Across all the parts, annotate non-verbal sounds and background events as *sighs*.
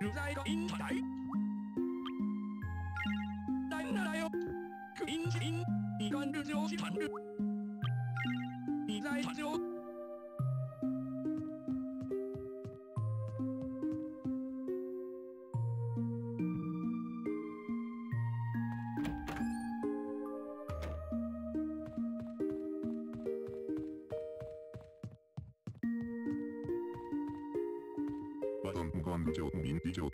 Rút ra có in thoải バトン無言上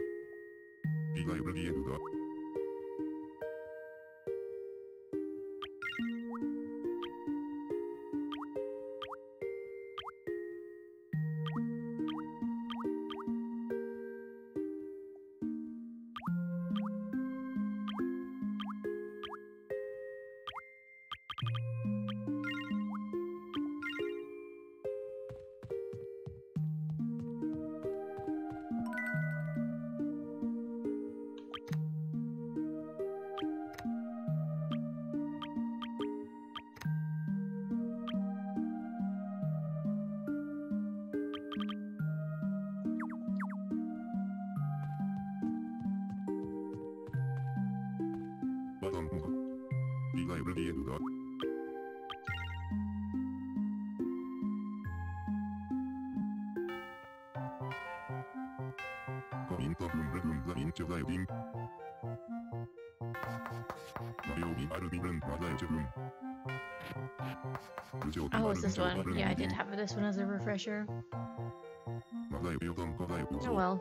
Yeah, I did have this one as a refresher. Oh well.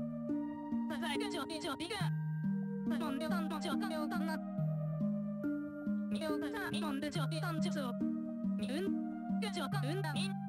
日本で上段術を、日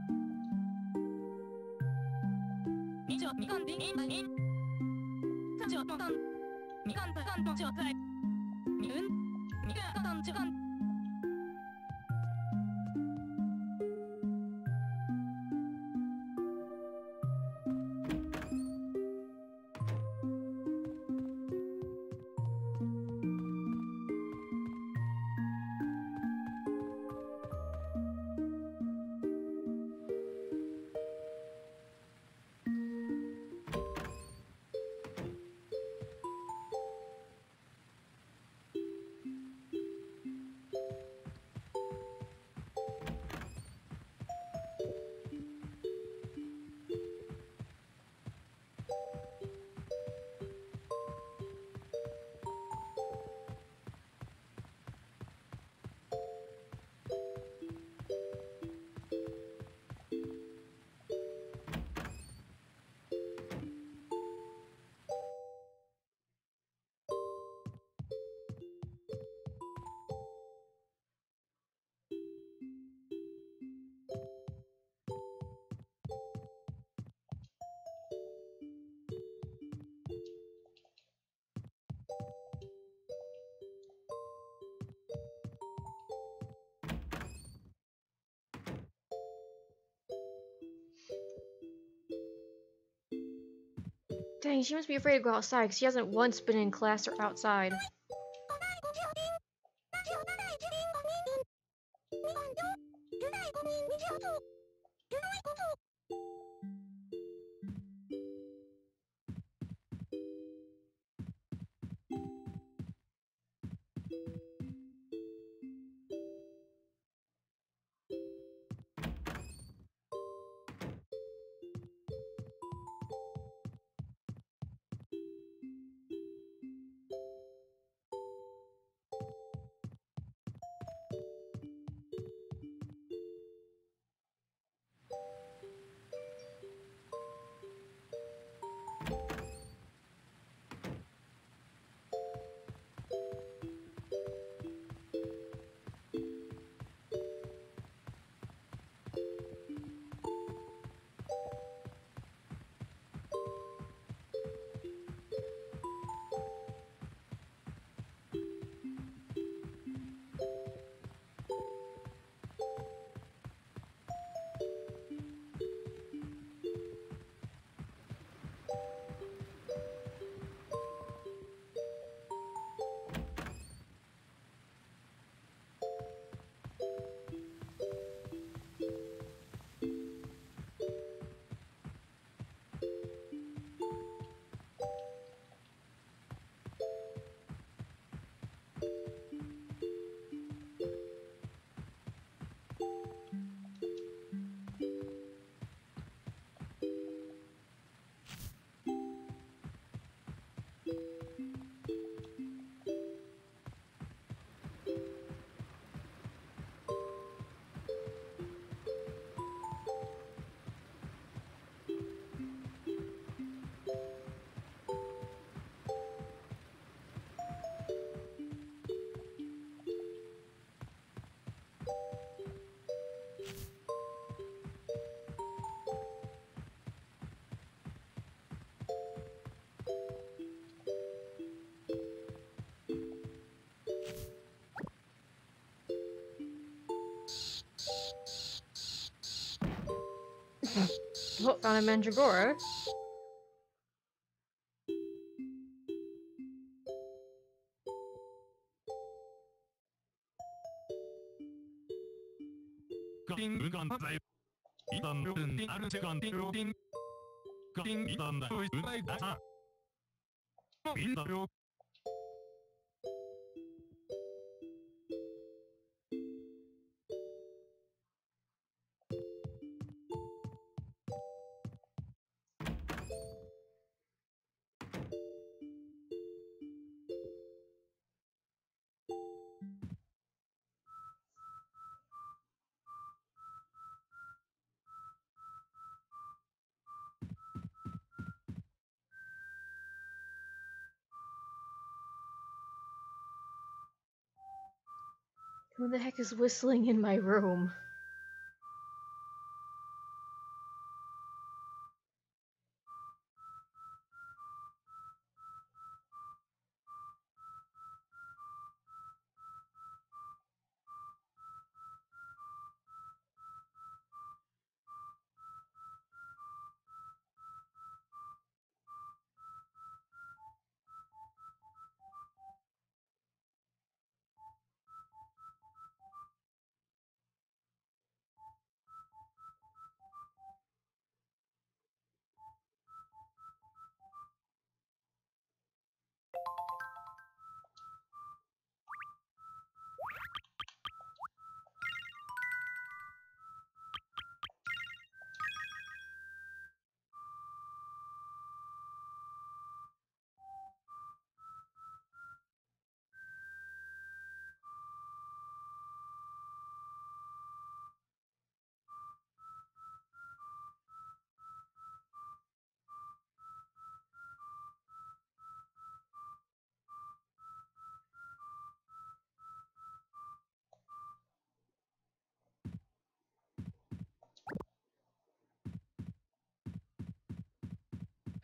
Dang, she must be afraid to go outside because she hasn't once been in class or outside. Oh, found a Mandragora. Heck is whistling in my room?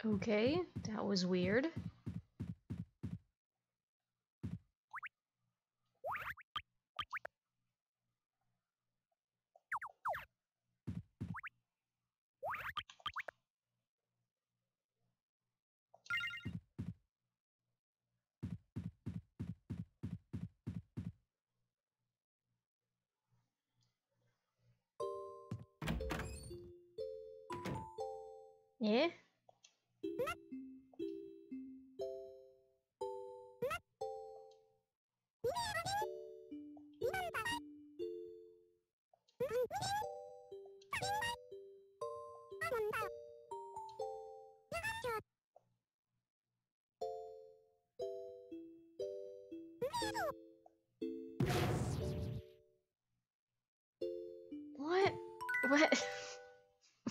Okay, that was weird.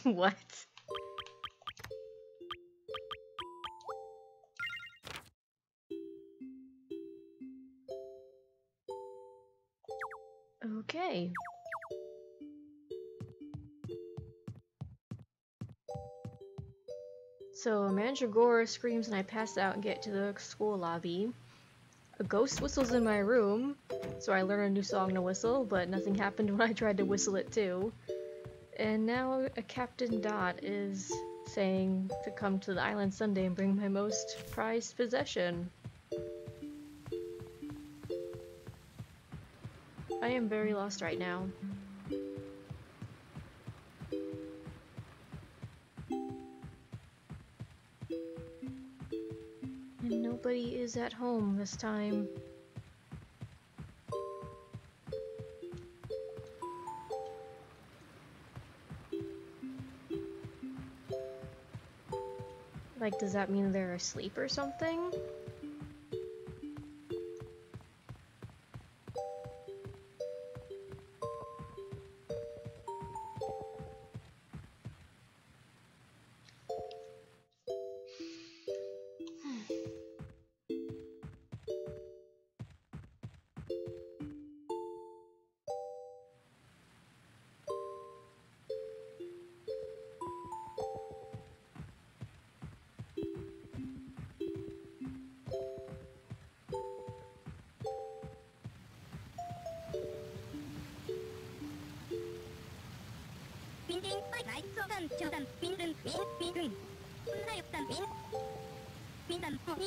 *laughs* what? Okay. So Mandragora screams and I pass out and get to the school lobby. A ghost whistles in my room, so I learn a new song to whistle, but nothing *laughs* happened when I tried to whistle it too. And now a Captain Dot is saying to come to the island Sunday and bring my most prized possession. I am very lost right now. And nobody is at home this time. Like, does that mean they're asleep or something?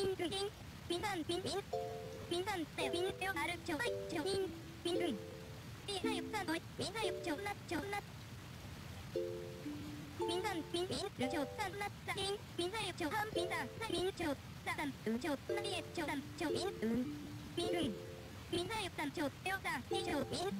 민단 어 민근긴 민단 민민 민단 때민 뼈 나를 저바이 저민 민근 미나육단 어이 미나육 저나 저나 민단 민민 르저단 나따인 민나육 저함 민단 나민 저 따단 음저 나리에 저단 저민 음 민근 민나육단 저 뼈다 이저 민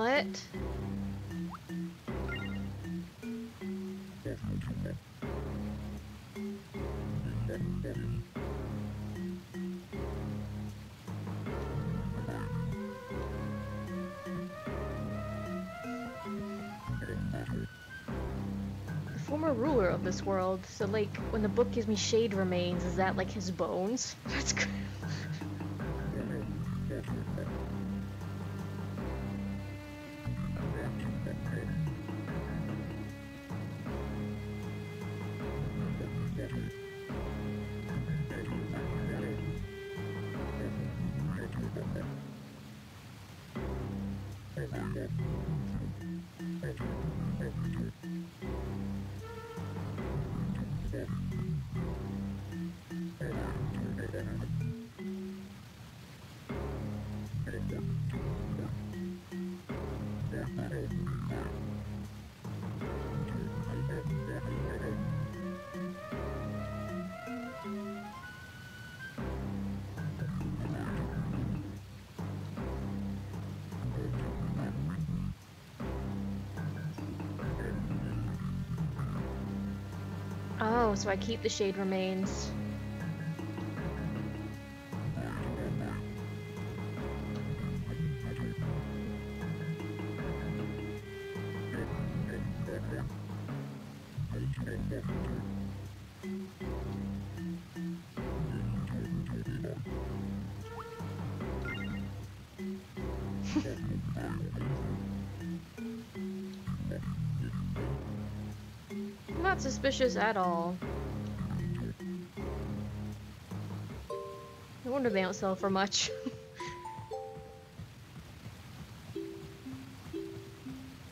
What? Former ruler of this world. So, like, when the book gives me shade remains, is that like his bones? *laughs* That's good. So I keep the shade remains. *laughs* Not suspicious at all. Wonder they don't sell for much.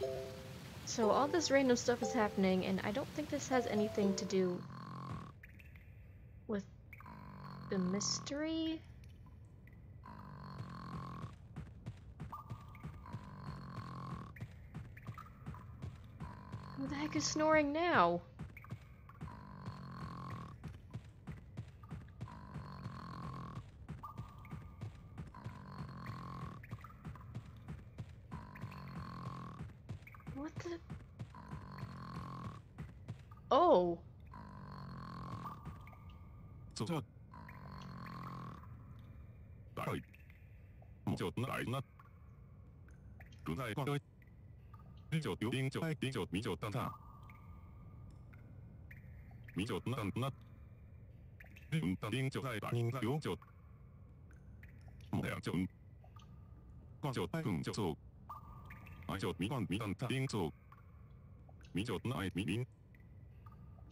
*laughs* so all this random stuff is happening, and I don't think this has anything to do with the mystery. Who the heck is snoring now? 哦。走走。来。你就来呢。来逛。你就丁就丁就米就蛋蛋。米就蛋蛋蛋。丁蛋丁就在蛋。丁就。蛋就。蛋就走。哎就米蛋米蛋蛋走。米就蛋哎米米。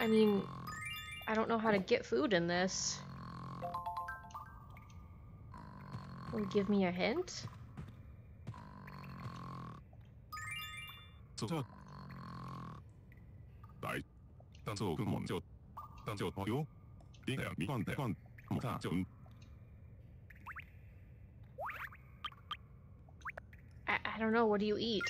I mean, I don't know how to get food in this. Will give me a hint? I, I don't know, what do you eat?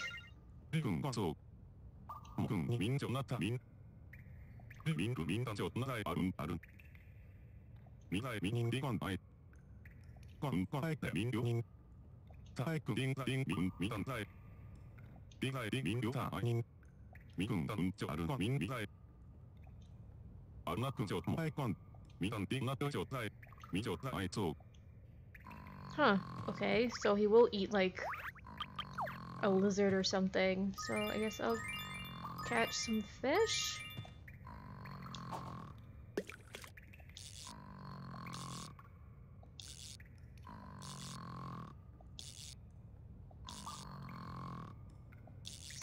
Huh, okay, so he will eat like a lizard or something. So I guess I'll catch some fish.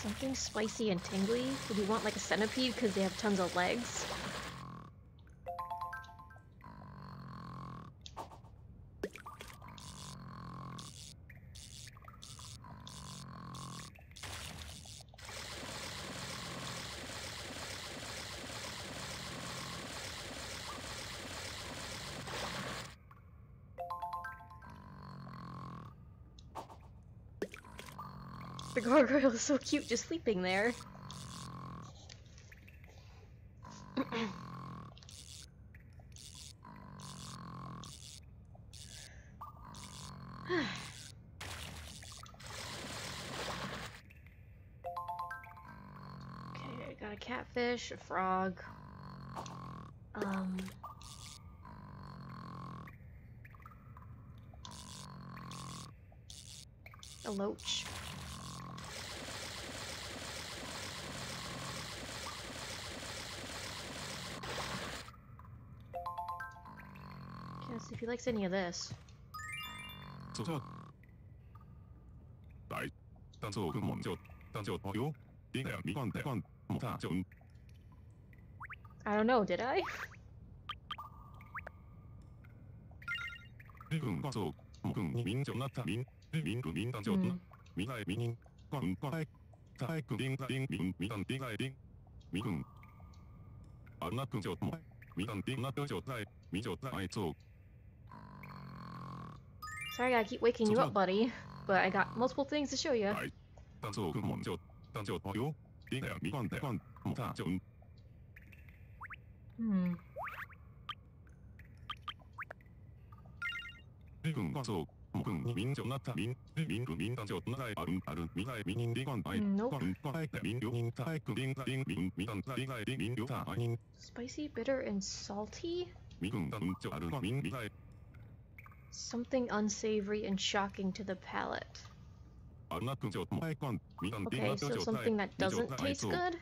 Something spicy and tingly? Would you want like a centipede because they have tons of legs? Gargoyle is so cute just sleeping there. okay, I got a catfish, a frog. Um. A loach. See if he likes any of this. I don't know, did I? Hmm. hmm. Sorry I keep waking you up, buddy, but I got multiple things to show you. Hmm. Spicy, bitter, and salty? Something unsavory and shocking to the palate. Okay, so something that doesn't taste good?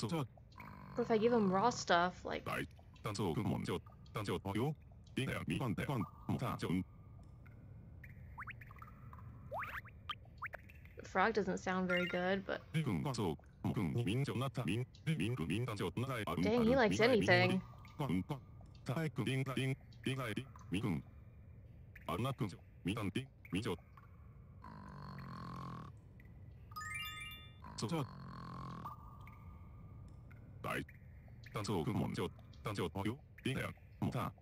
But if I give him raw stuff, like... Frog doesn't sound very good, but... Dang, he likes anything. たはえくん、りんがりん、りんがえり、みくん。あるなくん、みなんて、みじょ。そじょ。だい。たそうくんもんじょ、たじょほよ、りんがや、もた。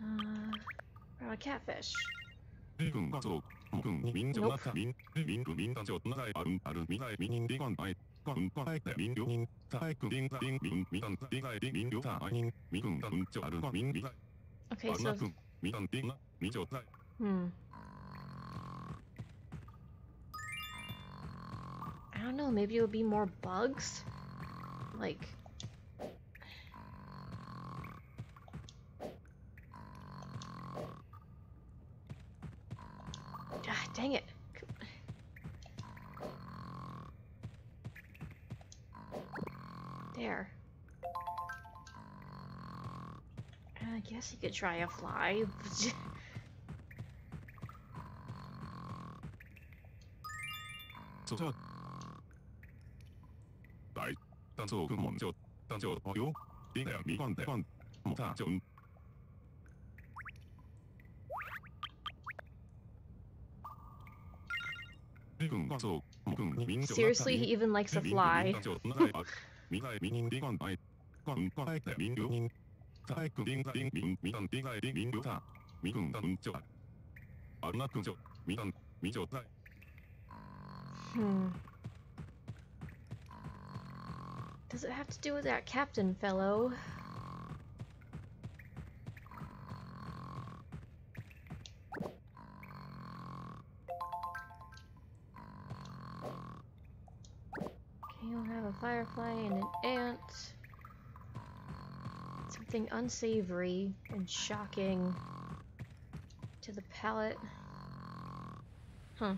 Uh, probably catfish. りくんがそう、もくん、みんじょなか、みん、みんくみんたじょ、ながいあるん、あるみないみにんりがんあい。Okay, so. Hmm. I don't know, maybe it would be more bugs? Like... Ah, dang it. there. I guess you could try a fly. Seriously, he even likes a fly. 미나의 민인 비관 아이, 관 관의 민교인. 타의 군인가 민 미단 비가의 민교타, 미군 단운적. 아나 군적, 미단 미조타. Hmm. Does it have to do with that captain fellow? Firefly and an ant. Something unsavory and shocking to the palate. Huh.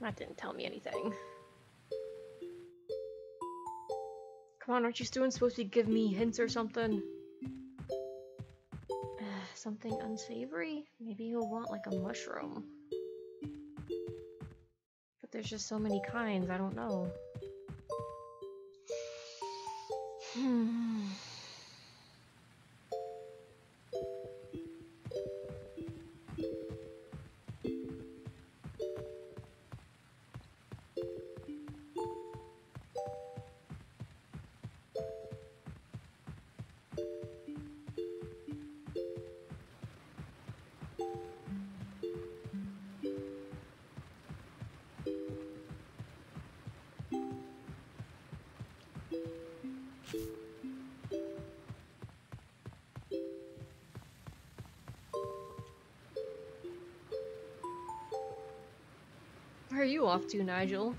That didn't tell me anything. Come on, aren't you students supposed to give me hints or something? *sighs* something unsavory? Maybe he'll want like a mushroom. But there's just so many kinds, I don't know. You off to, Nigel?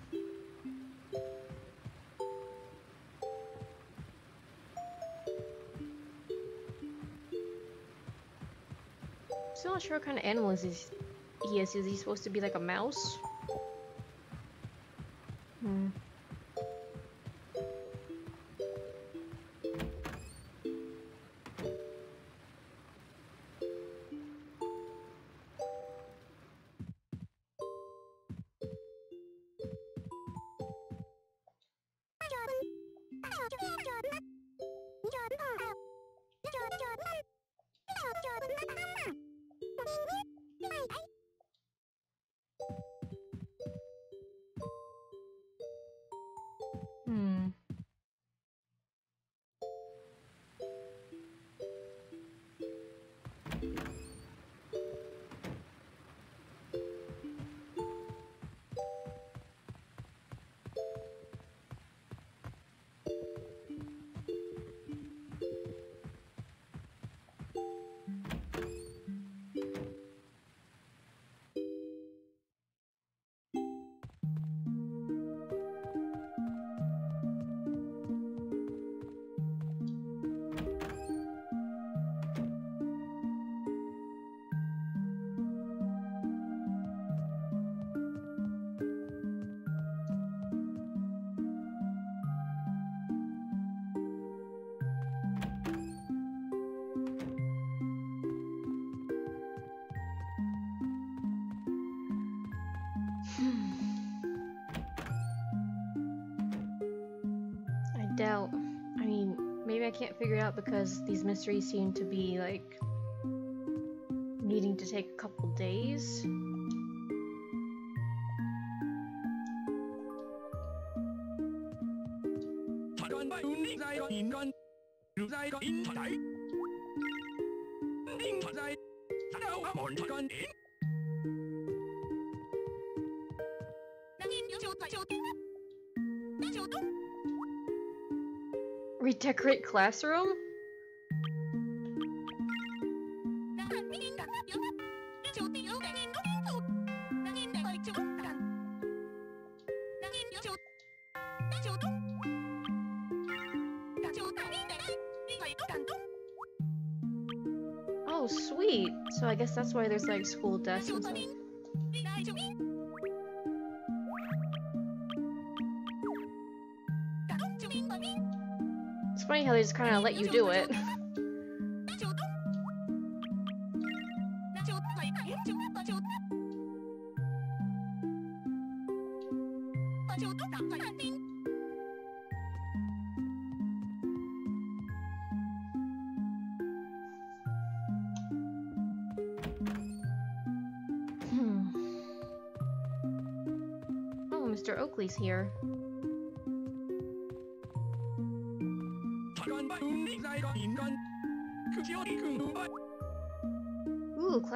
Still not sure what kind of animal is he is. Is he supposed to be like a mouse? Can't figure it out because these mysteries seem to be like needing to take a couple days. Classroom? Oh, sweet. So I guess that's why there's like school desks and stuff. Just kind of let you do it. Hmm. Oh, Mr. Oakley's here.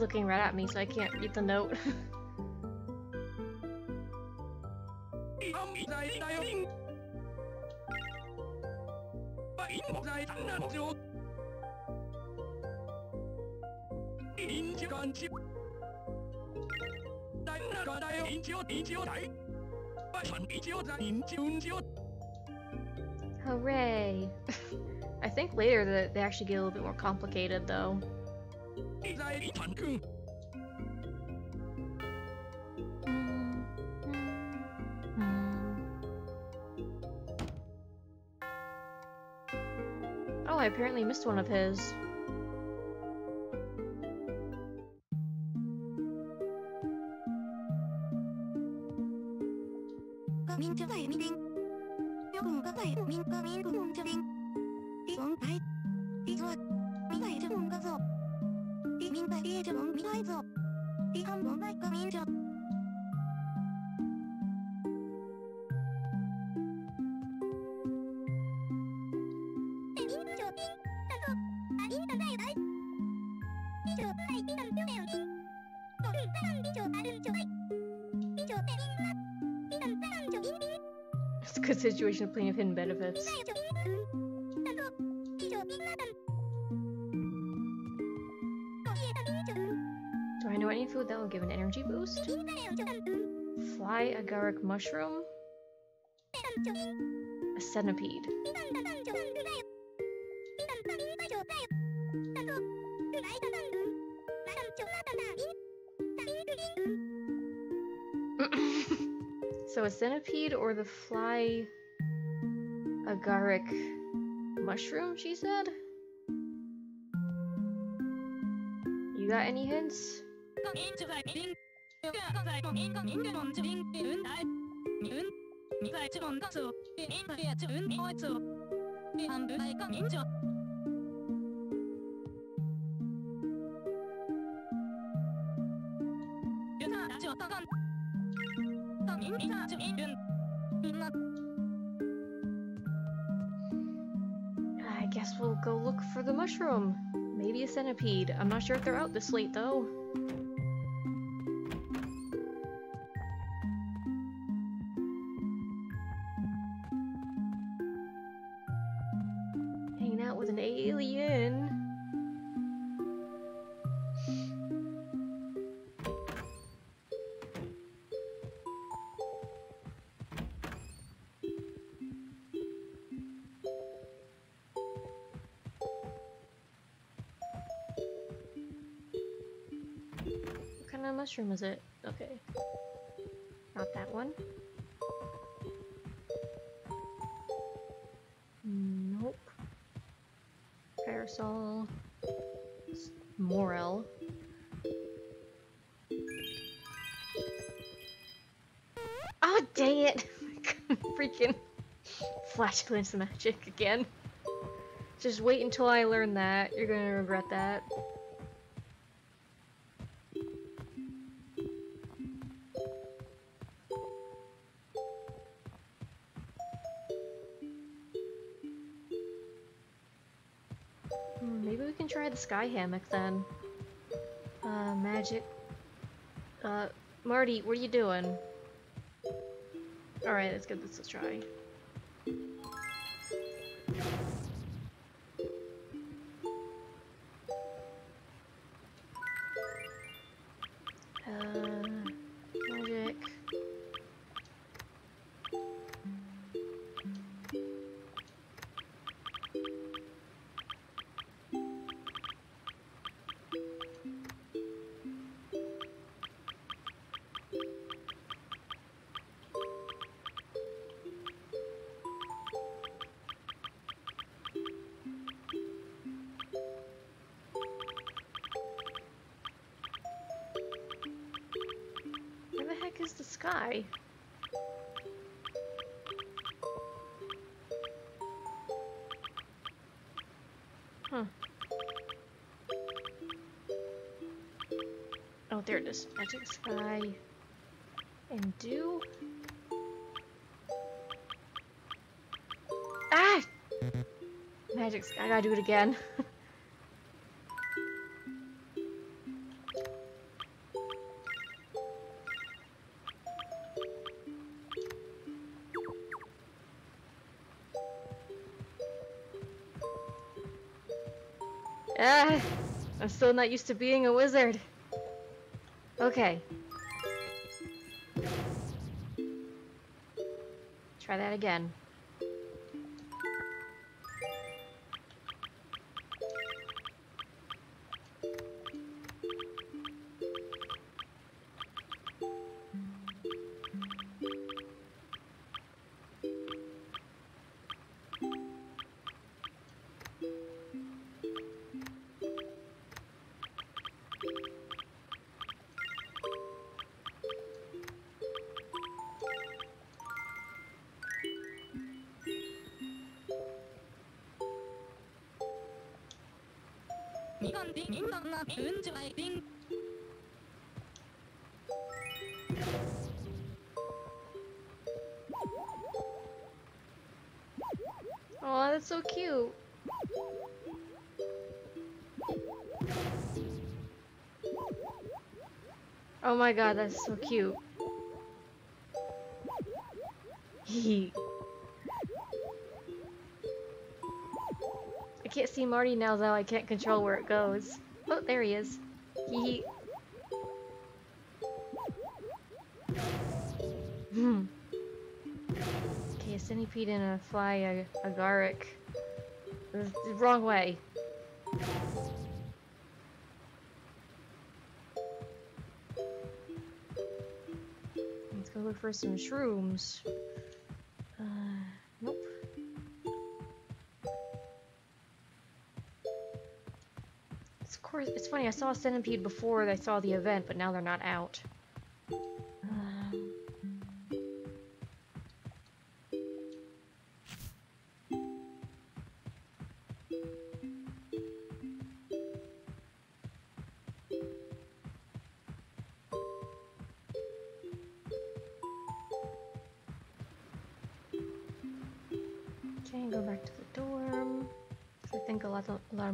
He's looking right at me, so I can't read the note. *laughs* Hooray! *laughs* I think later that they actually get a little bit more complicated, though. Oh, I apparently missed one of his. バリエーション見ないぞ。違反もないか免除。Situation of plaintiff hidden benefits. Will give an energy boost? Fly agaric mushroom? A centipede. *laughs* so a centipede or the fly agaric mushroom, she said? You got any hints? I guess we'll go look for the mushroom. Maybe a centipede. I'm not sure if they're out this late though. room is it? Okay. Not that one. Nope. Parasol. Morel. Oh, dang it! *laughs* Freaking flash glance magic again. Just wait until I learn that. You're gonna regret that. Sky hammock then. Uh, magic. Uh, Marty, what are you doing? Alright, let's give this a try. Magic sky. And do. Ah! Magic sky. I gotta do it again. *laughs* Ah, I'm still not used to being a wizard. Okay. Try that again. Oh my god, that's so cute. I can't see Marty now though, I can't control where it goes. Oh, there he is. Hee. Hmm. Okay, a centipede and a fly, a. The the wrong way. For some shrooms. Uh, nope. It's of course, it's funny. I saw a centipede before I saw the event, but now they're not out.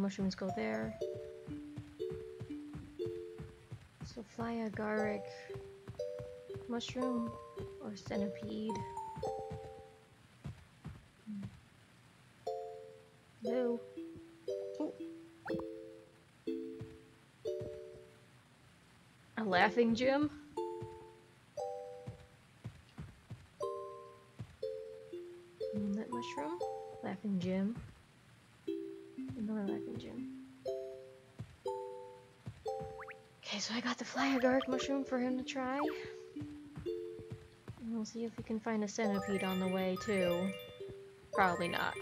Mushrooms go there. So fly agaric mushroom, or centipede. Hello. Ooh. A laughing Jim. I got the fly agaric mushroom for him to try. And we'll see if we can find a centipede on the way too. Probably not.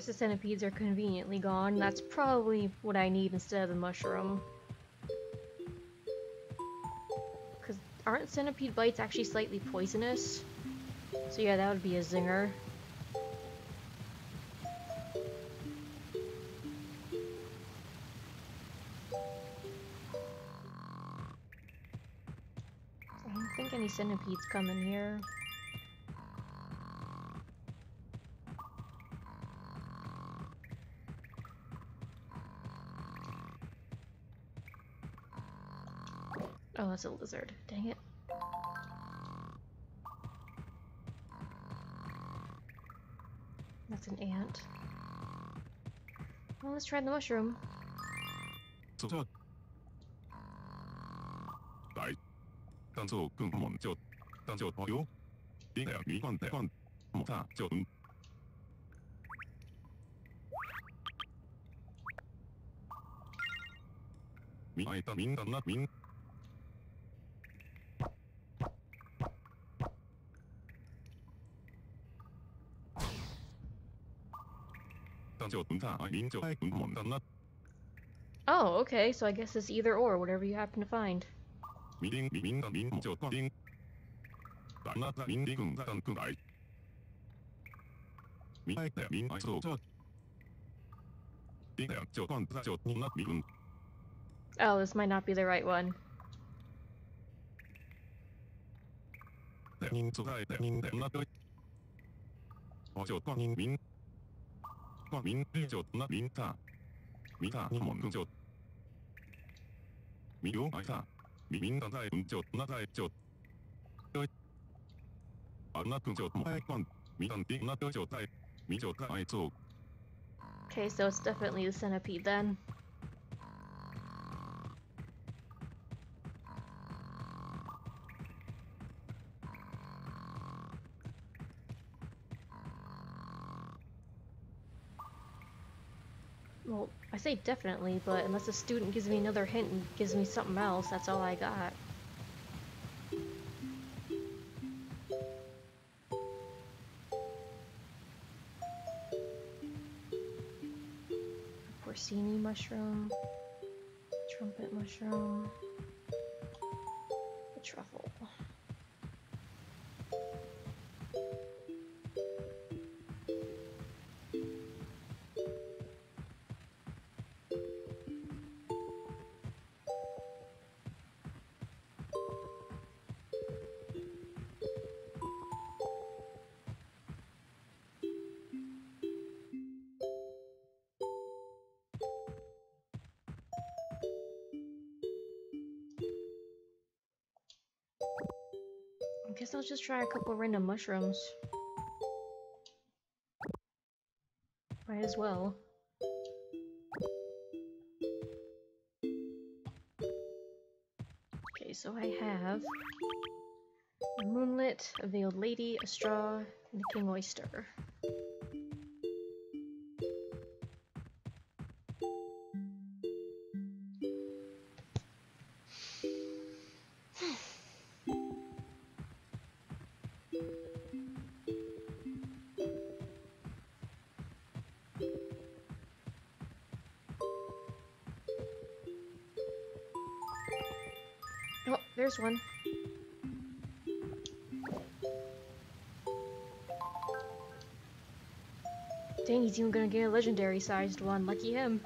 Course, the centipedes are conveniently gone. That's probably what I need instead of the mushroom. Because aren't centipede bites actually slightly poisonous? So yeah, that would be a zinger. I don't think any centipedes come in here. That's a lizard. Dang it. That's an ant. Well, let's try the mushroom. 走 Oh, okay, so I guess it's either or, whatever you happen to find. Oh, this might not be the right one. Okay, so it's definitely the centipede then. Say definitely, but unless a student gives me another hint and gives me something else, that's all I got. Porcini mushroom, trumpet mushroom, guess I'll just try a couple random mushrooms. Might as well. Okay, so I have a moonlit, a veiled lady, a straw, and a king oyster. There's one. Dang, he's even gonna get a legendary sized one. Lucky him.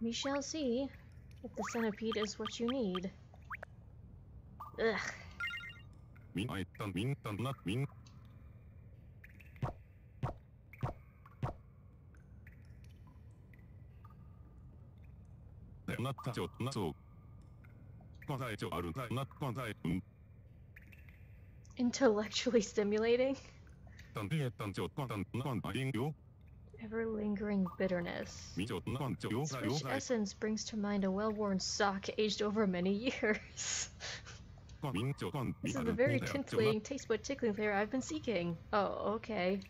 We shall see if the centipede is what you need. Ugh yên yếu Ever lingering bitterness. mỹ chỗ quan chỗ yếu ra yếu Which essence brings to mind a well worn sock aged over many years? quan miếng chỗ quan mỹ this is the very chỗ taste but tickling flavor I've been seeking. Oh, okay.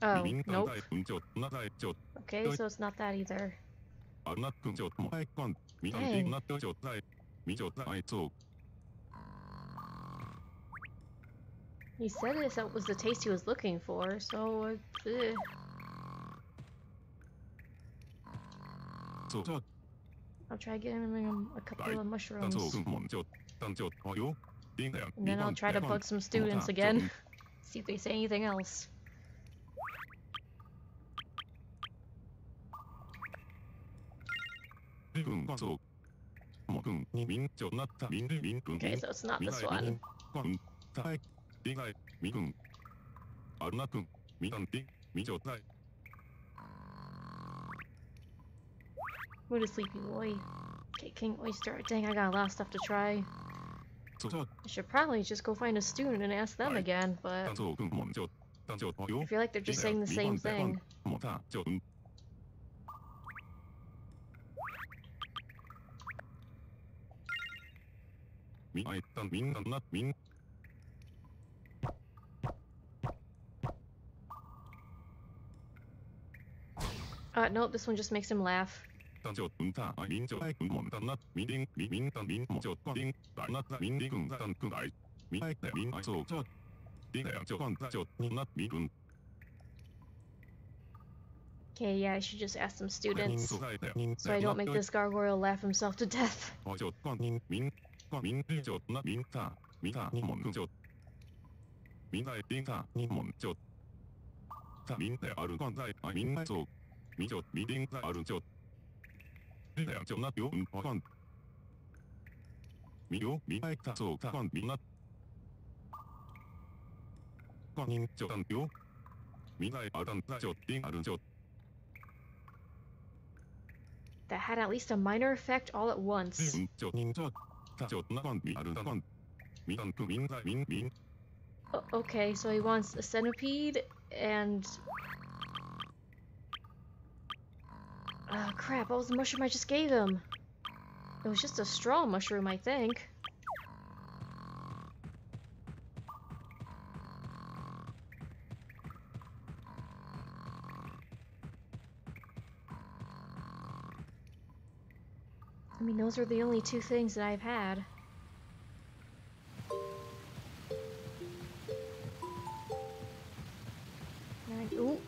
Tần tại ở tại đi quan cường tại cho quan thèm miếng hai chỗ mỹ điên thèm miếng yếu ai ta Oh, nope. tại ừ chỗ nát tại chỗ Okay, so it's not that either. ở nát cường chỗ một hai quan mỹ tần Dang. điên nát chỗ tại mỹ chỗ tại ai chỗ He said this that was the taste he was looking for, so uh, eh. I'll try getting him a couple of mushrooms. chỗ cường một chỗ tần chỗ họ yếu điên thèm And then I'll try to bug some students again. *laughs* See if they say anything else. Okay, so it's not this one. What a sleepy boy. Okay, King Oyster. Dang, I got a lot of stuff to try. I should probably just go find a student and ask them again, but I feel like they're just saying the same thing. Cường đại miếng ai để miếng ai chỗ cho điên để chỗ quan ra chỗ nát miếng Okay, yeah, I should just ask some students. chỗ đại để So I don't make this gargoyle laugh himself to death. Họ chỗ quan miếng miếng quan miếng đi chỗ nát miếng thả miếng thả một cường chỗ miếng đại điên thả một chỗ thả miếng để ở quan đại ai miếng ai chỗ miếng chỗ miếng điên ra ở chỗ đi để chỗ nát yếu họ quan miếng yếu miếng ai thả chỗ thả quan miếng nát quan miếng chỗ tần yếu miếng đại ở tần ra chỗ điên ở chỗ That had at least a minor effect all at once. Okay, so he wants a centipede and. Ah, crap, what was the mushroom I just gave him? It was just a straw mushroom, I think. I mean, those are the only two things that I've had. Right. Ooh.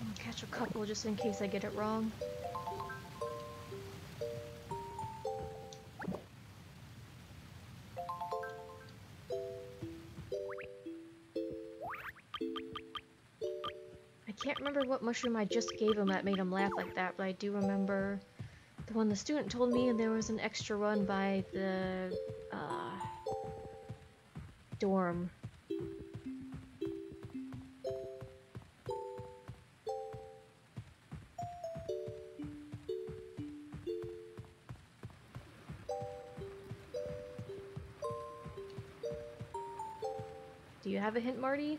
I'll catch a couple just in case I get it wrong. Remember what mushroom I just gave him that made him laugh like that, but I do remember the one the student told me, and there was an extra one by the uh, dorm. Do you have a hint, Marty?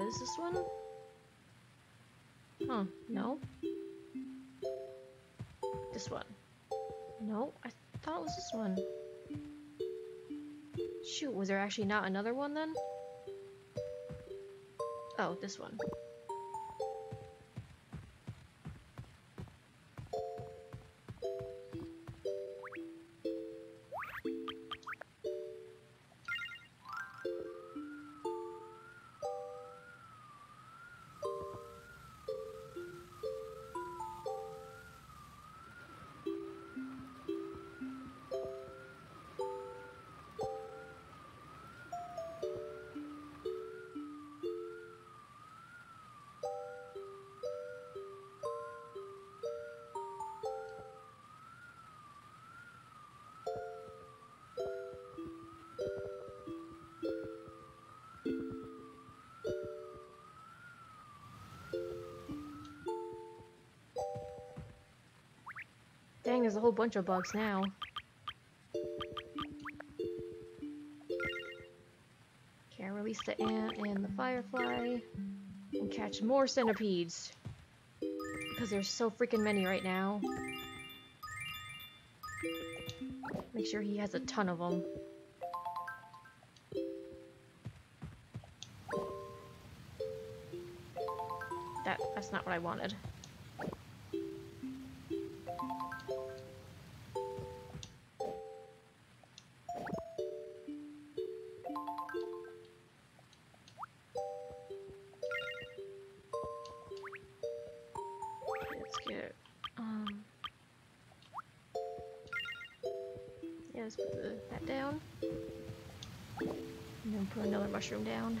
it was this one? Huh, no. This one. No, I thought it was this one. Shoot, was there actually not another one then? Oh, this one. Dang, there's a whole bunch of bugs now. Can't release the ant and the firefly. And catch more centipedes. Because there's so freaking many right now. Make sure he has a ton of them. That, that's not what I wanted. Um... Yeah, let's put the, that down. And then put another mushroom down.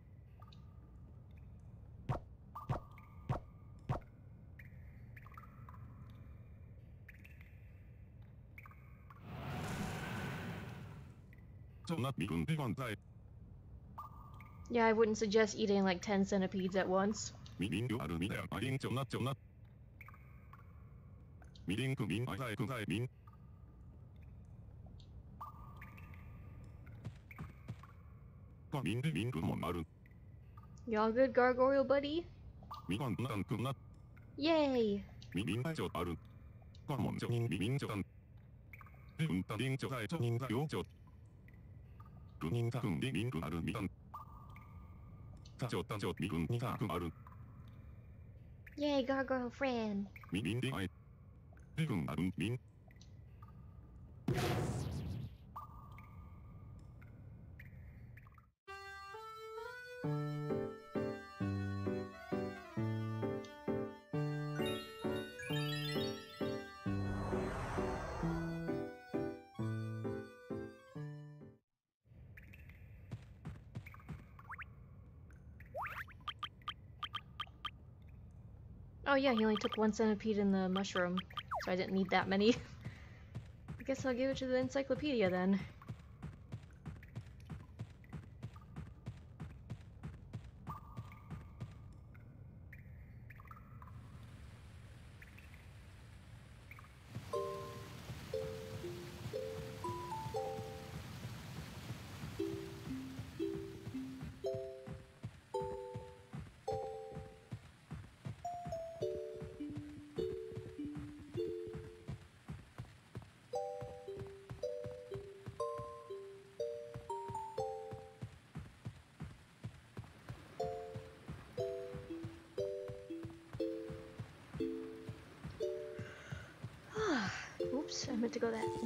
Yeah, I wouldn't suggest eating like 10 centipedes at once. Y'all good, Gargoyle buddy? Yay! 民民就阿鲁，个蒙就民民民就当。日本当兵就在就民在有就。如民在更民民更阿鲁民当。他就当就民更民在更阿鲁。 Yay, Gargoyle friend! 民民的爱，日更阿鲁 Yeah, he only took one centipede in the mushroom, so I didn't need that many. *laughs* I guess I'll give it to the encyclopedia then.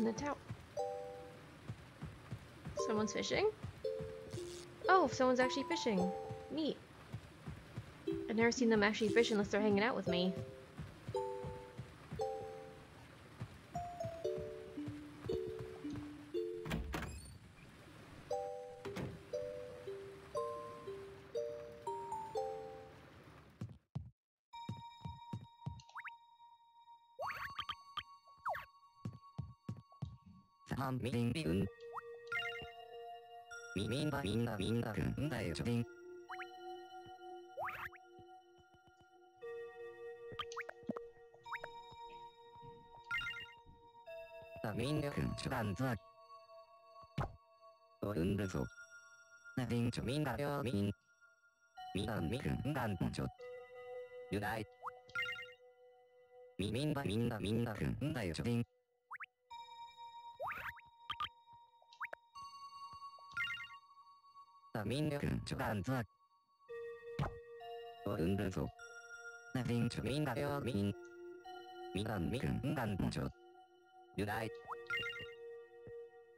The tower. Someone's fishing? Oh, someone's actually fishing. Neat. I've never seen them actually fish unless they're hanging out with me. 사람 미링 비은 미민바 민다 민다 근다의 조딩 민력 근처단자 어른드소 나딩 조민가려 민 미단 미근간 본조 유다이 미민바 민다 민다 근다의 조딩 민력은 초간자 은근소 나빙 초민가요 민 미단 미근 인간봉조 유다이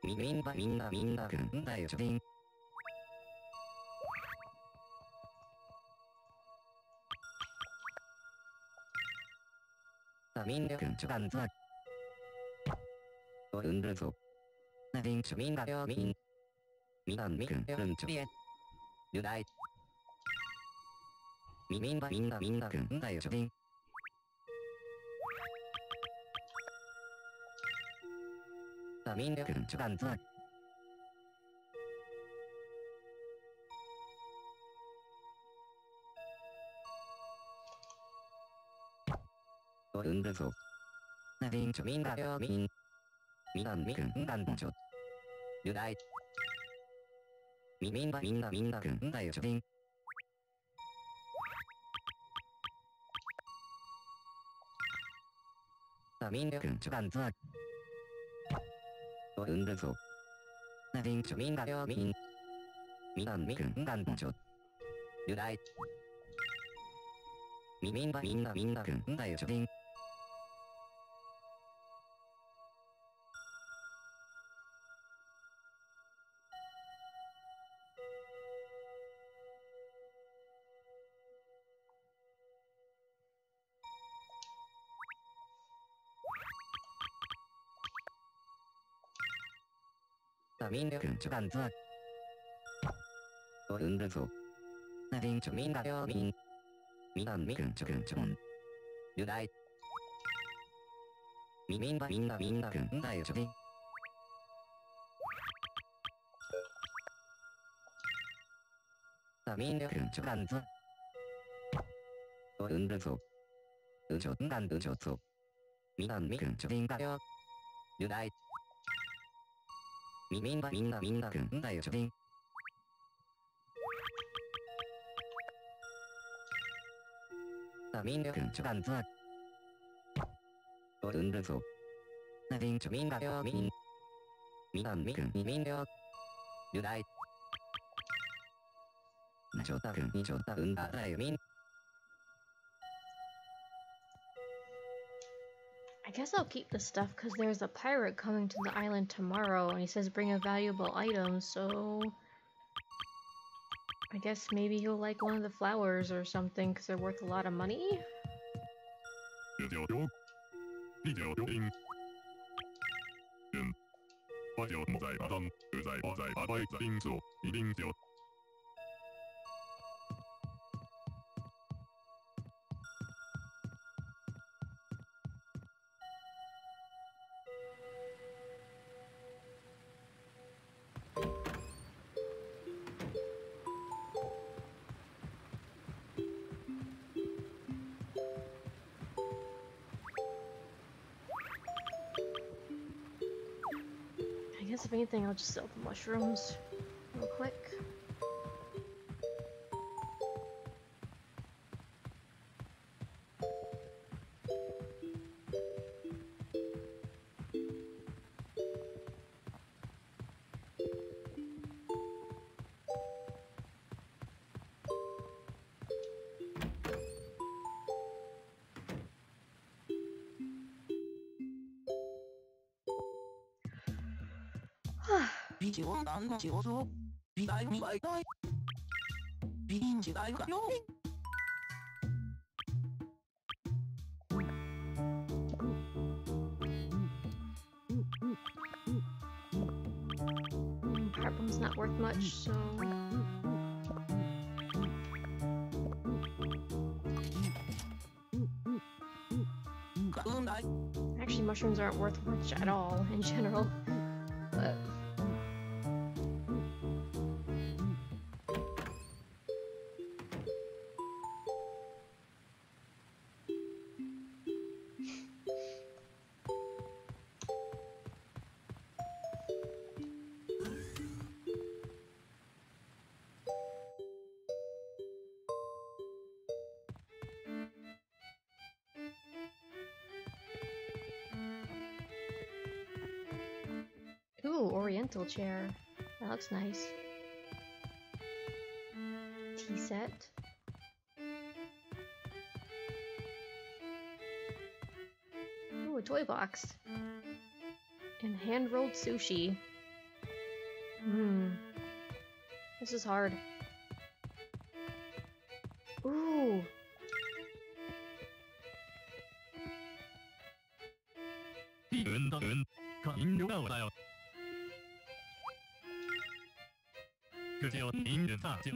미민바 민나 민나 근다요 초빙 민력은 초간자 은근소 나빙 초민가요 민 미단 미근 은초비에 유다이 미민바 민나 민나 근다요 초빙 민력은 초간자 은근소 나빙 초민가요 민 미단 미근 인간봉조 유다이 みみんばみんなみんなくんだよちょびん。あみんなくんちょかんつわ。おうんだぞ。なびんちょみんがよみん。みなんみくんがんちょ。ゆらい。みみんなみんなみんなくんだよちょびん。みんなくんちょなんぞ。おるんだぞ。なでんちょみんなよみん。みなんみくんちょくんちょもん。ゆらい。みみんばみんなみんなくんだよちょで。なみんなくんちょなんぞ。おるんだぞ。うちょんなんうちょぞ。みなんみくんちょみんだよ。ゆらい。빙가요 유다이 미민바 민나 민나 근다요 초빙 민력은 초간자 은근소 나빙 초민가요 민 미단 미근 미민력 유다이 좋다 근이 좋다 은다요 민 guess I'll keep the stuff because there's a pirate coming to the island tomorrow and he says bring a valuable item, so. I guess maybe he'll like one of the flowers or something because they're worth a lot of money? Just sell the mushrooms real quick. ビチオンダンの仕事を、ビダイミバイダイ。ビリン時代がよ。Harpoon's not worth much, so... Actually, mushrooms aren't worth much at all, in general. Oriental chair. That looks nice. tea set. Ooh, a toy box. And hand rolled sushi. Hmm. This is hard.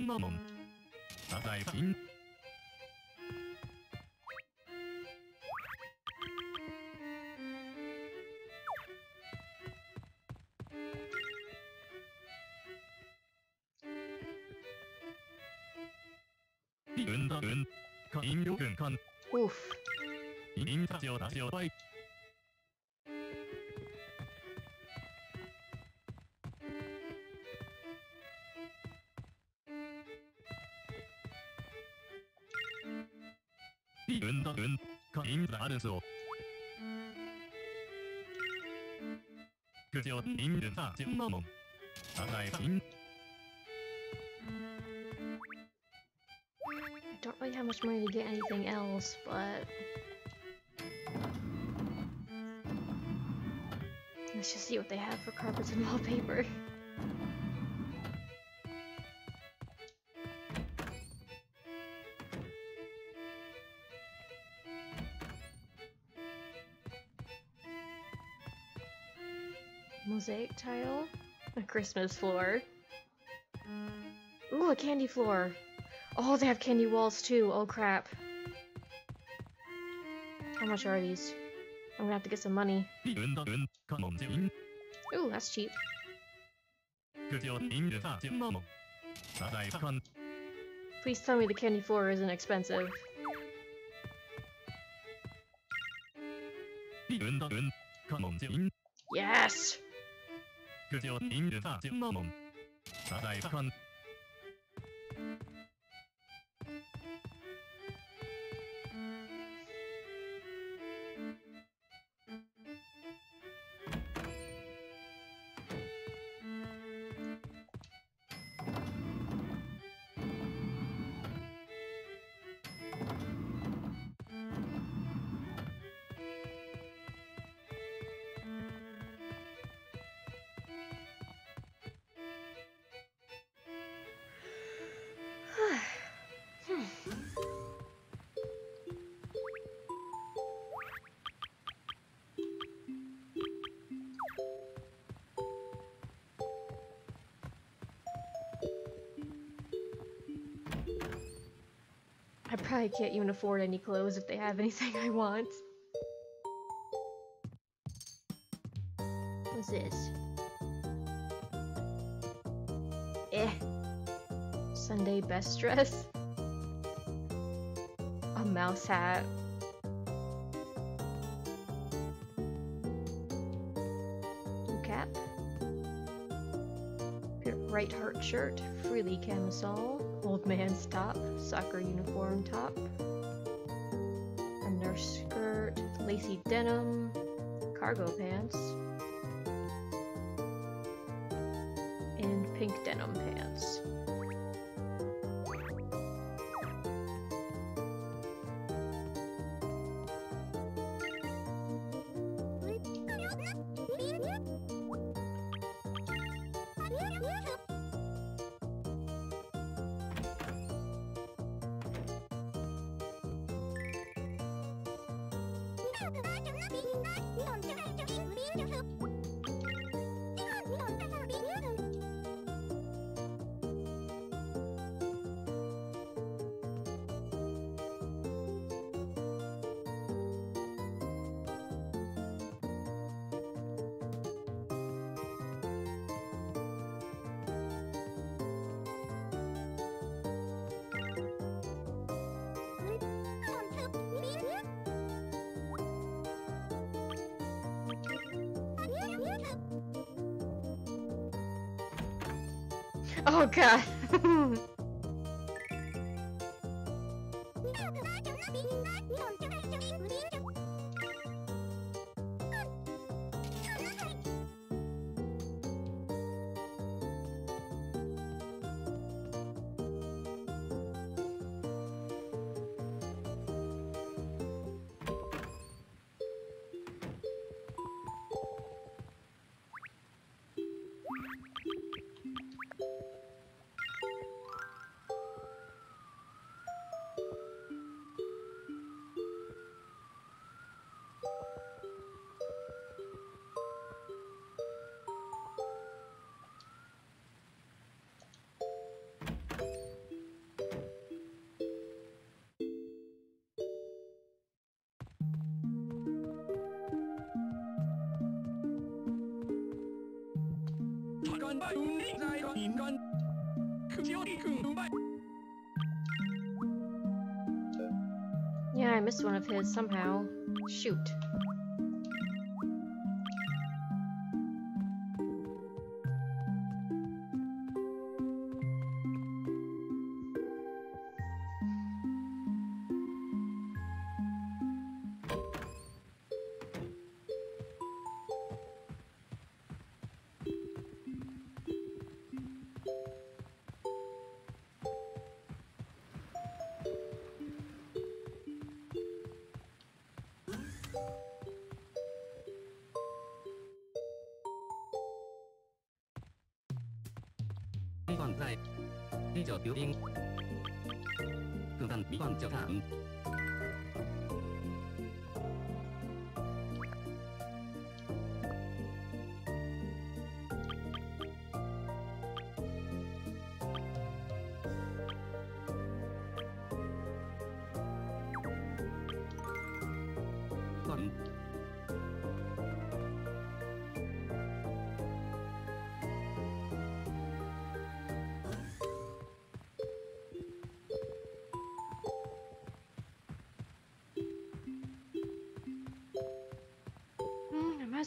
ん。ただいピ。이 은덕은 그 인사르소 그저 인사 증범음 나라의 빈 I don't really have much money to get anything else, but let's just see what they have for carpets and wallpaper. tile. A Christmas floor. Ooh, a candy floor. Oh, they have candy walls too. Oh, crap. How much are these? I'm gonna have to get some money. Ooh, that's cheap. Please tell me the candy floor isn't expensive. in de stad, I can't even afford any clothes if they have anything I want. What's this? Eh. Sunday best dress. A mouse hat. Cap. Right heart shirt. Frilly camisole. Old man's top. Soccer uniform top. A nurse skirt. Lacy denim. Cargo pants. And pink denim pants. 败你在个阴干，可就你更败。 Yeah, I missed one of his somehow. Shoot. Quan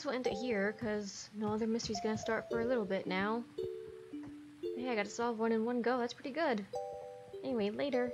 well end it here, because no other mystery's gonna start for a little bit now. Hey, I gotta solve one in one go, that's pretty good. Anyway, later.